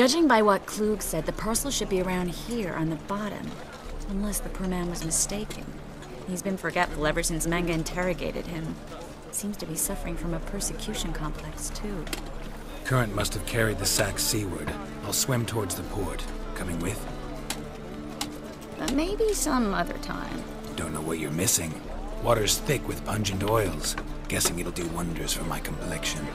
Judging by what Klug said, the parcel should be around here on the bottom. Unless the poor man was mistaken. He's been forgetful ever since Menge interrogated him. Seems to be suffering from a persecution complex, too. Current must have carried the sack seaward. I'll swim towards the port. Coming with? But maybe some other time. Don't know what you're missing. Water's thick with pungent oils. Guessing it'll do wonders for my complexion.